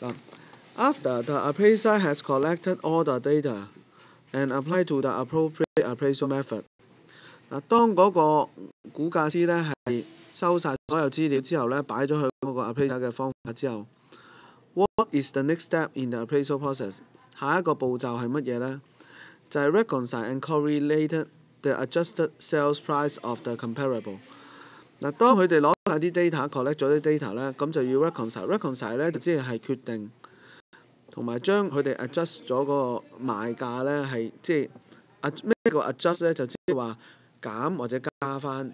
嗱，after the appraiser has collected all the data and applied to the appropriate appraisal method。嗱，当嗰个估价师咧系收晒所有资料之后咧，摆咗去嗰个 appraiser 嘅方法之后，what is the next step in the appraisal process？下一个步骤系乜嘢咧？就系 reconcile and correlate the adjusted sales price of the comparable。嗱，当佢哋攞 晒啲 data，collect 咗啲 data 咧，咁就要 reconcile，reconcile 咧就即係係決定，同埋將佢哋 adjust 咗個賣價咧係即係 ad 咩叫 adjust 咧？就即係話減或者加翻。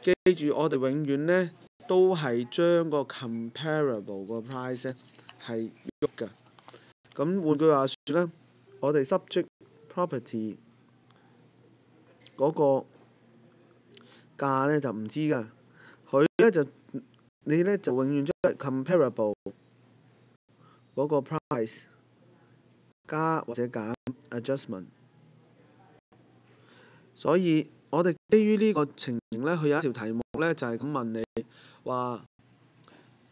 記住，我哋永遠咧都係將個 comparable 個 price 咧係喐㗎。咁換句話說咧，我哋 subject property 嗰個價咧就唔知㗎，咧就你咧就永遠將 comparable 嗰個 price 加或者減 adjustment。所以我哋基於呢個情形咧，佢有一條題目咧就係咁問你話：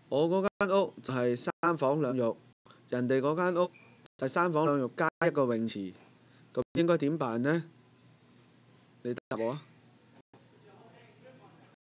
我嗰間屋就係三房兩浴，人哋嗰間屋就係三房兩浴加一個泳池，咁應該點辦呢？你答我啊！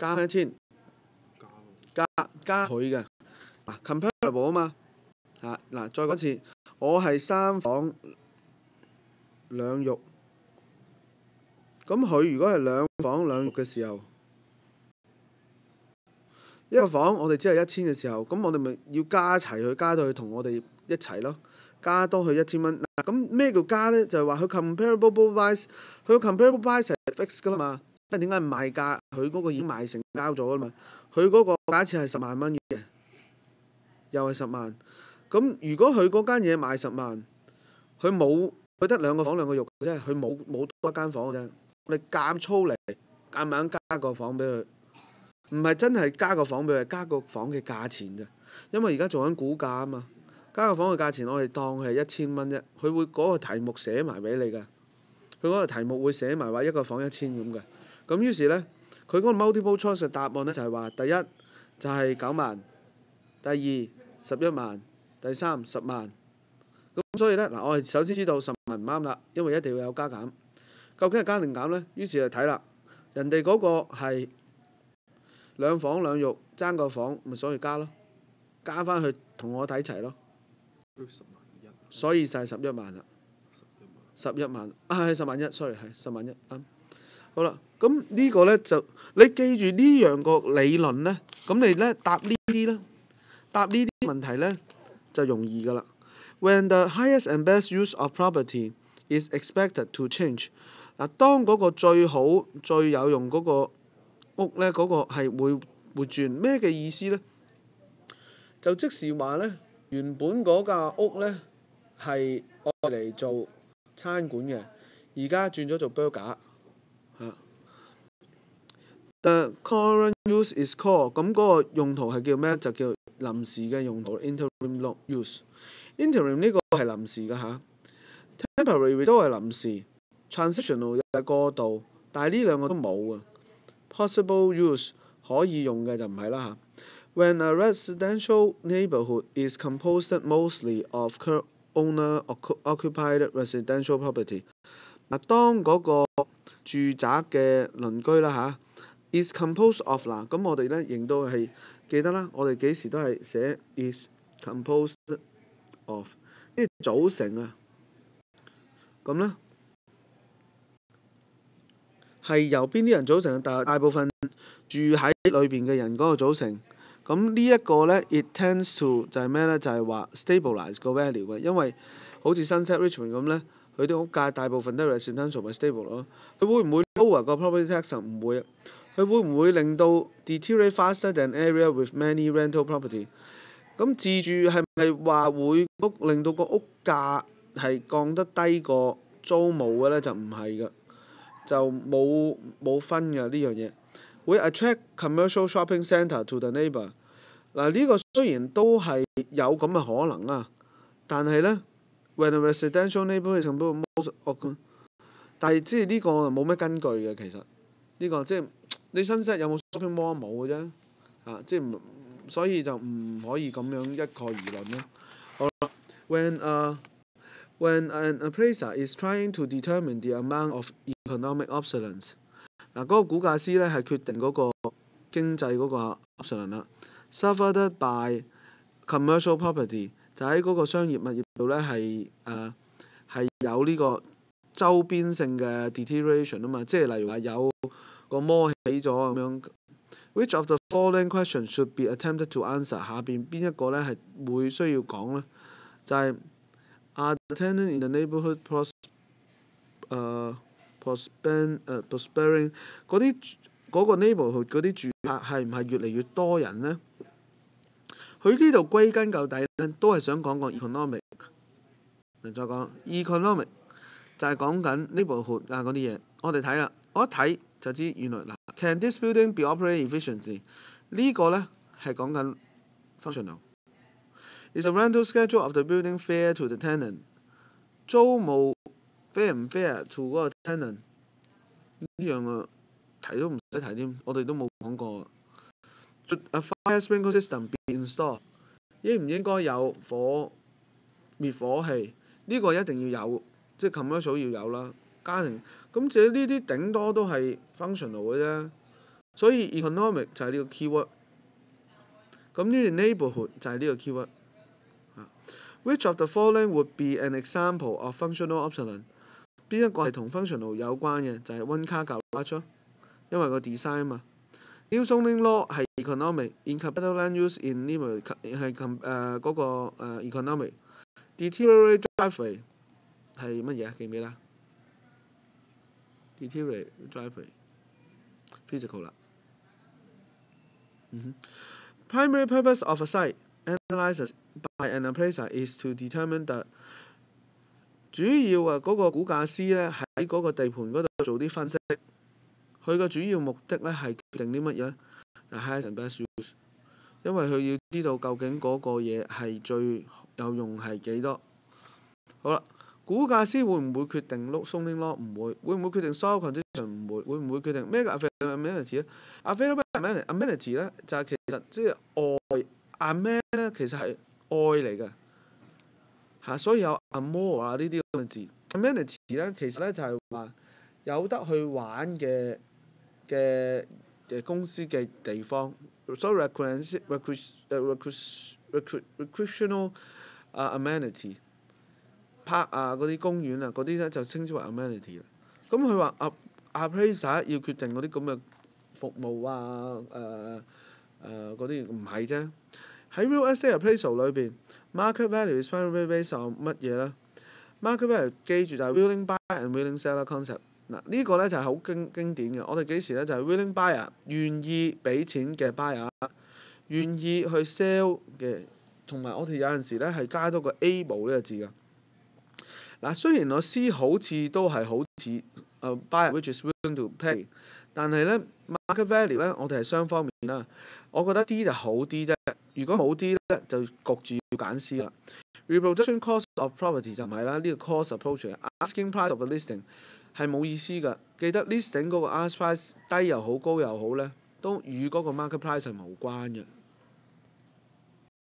加一千，加加佢嘅嗱 comparable 啊嘛嚇嗱，再講一次，我係三房兩浴。咁佢如果係兩房兩浴嘅時候，一個房我哋只係一千嘅時候，咁我哋咪要加齊佢，加到佢同我哋一齊咯，加多佢一千蚊。嗱，咁咩叫加咧？就係話佢 comparable price，佢個 comparable price 係 fix 噶啦嘛。因為點解賣價佢嗰個已經賣成交咗啦嘛？佢嗰個假設係十萬蚊嘅，又係十萬。咁如果佢嗰間嘢賣十萬，佢冇佢得兩個房兩個浴嘅啫，佢冇冇多一間房嘅啫。我哋夾粗嚟，夾硬加個房俾佢，唔係真係加個房俾佢，加個房嘅價錢咋。因為而家做緊估價啊嘛，加個房嘅價錢我哋當係一千蚊啫。佢會嗰個題目寫埋俾你㗎，佢嗰個題目會寫埋話一個房一千咁嘅。咁於是咧，佢嗰個 multiple choice 嘅答案咧就係話，第一就係九萬，第二十一萬，第三十萬。咁所以咧嗱，我哋首先知道十萬唔啱啦，因為一定要有加減。究竟係加定減咧？於是就睇啦，人哋嗰個係兩房兩浴爭個房，咪所以加咯，加翻去同我睇齊咯，所以就係十一萬啦，十一萬，十一萬啊係十萬一，sorry 係十萬一啱。好啦，咁呢個咧就你記住呢樣個理論咧，咁你咧答呢啲咧，答呢啲問題咧就容易噶啦。When the highest and best use of property is expected to change。嗱，當嗰個最好、最有用嗰個屋咧，嗰、個係會會轉咩嘅意思咧？就即是話咧，原本嗰架屋咧係愛嚟做餐館嘅，而家轉咗做 burger。誒 current use is called 咁嗰個用途係叫咩？就叫臨時嘅用途 interim use。interim 呢個係臨時嘅嚇，temporary 都係臨時。transitional 又係過渡，但係呢兩個都冇啊。possible use 可以用嘅就唔係啦嚇。When a residential neighborhood is composed mostly of owner occupied residential property，嗱，當嗰個住宅嘅鄰居啦嚇，is composed of 嗱，咁我哋咧仍都係記得啦，我哋幾時都係寫 is composed of，呢組成啊，咁咧係由邊啲人組成？大大部分住喺裏邊嘅人嗰個組成。咁呢一個咧，it tends to 就係咩咧？就係話 stabilize 個 value 嘅，因為好似 Sunset Richmond 咁咧，佢啲屋價大部分都係 residential 咪 stable 咯。佢會唔會 lower 個 property tax？唔會啊。佢會唔會令到 deteriorate faster than area with many rental property？咁自住係咪話會屋令到個屋價係降得低過租務嘅咧？就唔係㗎，就冇冇分㗎呢樣嘢。會 attract commercial shopping c e n t e r to the n e i g h b o r。嗱呢個雖然都係有咁嘅可能啊，但係咧，when a residential neighbourhood is most of 但係即係呢個冇咩根據嘅其實，呢個即係你新 set 有冇 shopping mall 冇嘅啫，啊即係唔所以就唔可以咁樣一概而論咯。好啦，when when an appraiser is trying to determine the amount of economic obsolescence，嗱嗰個估價師咧係決定嗰個經濟嗰個 obsolescence 啦。suffered by commercial property 就喺嗰個商業物業度咧係誒係有呢個周邊性嘅 deterioration 啊嘛，即係例如話有個摩起咗咁樣。Which of the following questions should be attempted to answer？下邊邊一個咧係會需要講咧？就係、Are the tenant in the neighbourhood pros 誒 prosper 誒 prospering 嗰啲嗰個 neighbourhood 嗰啲住客係唔係越嚟越多人咧？佢呢度歸根究底咧，都係想講個 economic。嚟再講 economic 就係講緊 neighbourhood 啊嗰啲嘢。我哋睇啦，我一睇就知原來嗱，can this building be operated efficiently？呢個咧係講緊 functional。Is the rental schedule of the building fair to the tenant？租務 fair 唔 fair to 嗰個 tenant？呢樣啊提都唔使提添，我哋都冇講過。A fire sprinkler system be installed？應唔應該有火滅火器？呢、個一定要有，即係 commercial 要有啦。家庭咁，至於呢啲頂多都係 functional 嘅啫。所以 economic 就係呢個 keyword。咁呢個 neighbourhood 就係呢個 keyword。Which of the following would be an example of functional obsolescence？邊一個係同 functional 有關嘅？就係、溫卡舊啦出，因為個 design 嘛。New zoning law 係 economic，in capital land use in 呢個係 com 誒嗰個誒 economic。Deteriorate driveway 係乜嘢啊？記唔記得？Deteriorate driveway physical 啦。嗯哼。Primary purpose of a site analysis by an appraiser is to determine the 主要啊嗰個估價師咧喺嗰個地盤嗰度做啲分析，佢個主要目的咧係決定啲乜嘢咧？就 highest and best use，因為佢要知道究竟嗰個嘢係最有用係幾多。好啦，估價師會唔會決定 zoning 咯唔會。會唔會決定 soil condition？唔會。會唔會決定咩叫 available amenity 咧？available amenity 咧就係其實即係愛 amen 咧，其實係愛嚟嘅嚇，所以有 amore 啊呢啲咁嘅字。amenity 咧其實咧就係話有得去玩嘅嘅嘅公司嘅地方，所以 recreation recre 誒 recre recreational 啊 amenity。Park 啊嗰啲公園啊嗰啲咧就稱之為 amenity 啦。咁佢話 a p p r a i s e r 要決定嗰啲咁嘅服務啊誒誒嗰啲唔係啫。喺 real estate appraisal 裏邊，market value is primarily based on 乜嘢咧？market value 記住就係 willing buyer and willing seller concept。嗱呢個咧就係好經經典嘅。我哋幾時咧就係 willing buyer 願意俾錢嘅 buyer，願意去 sell 嘅，同埋我哋有陣時咧係加多個 able 呢個字㗎。嗱，雖然我 C 好似都係好似誒，buy which is willing to pay，但係咧 market value 咧，我哋係雙方面啦。我覺得 D 就好啲啫。如果冇 D 咧，就焗住要揀 C 啦。Reproduction cost of property 就唔係啦，呢個 cost approach。Asking price of a listing 係冇意思㗎。記得 listing 嗰個 ask price 低又好高又好咧，都與嗰個 market price 係無關嘅。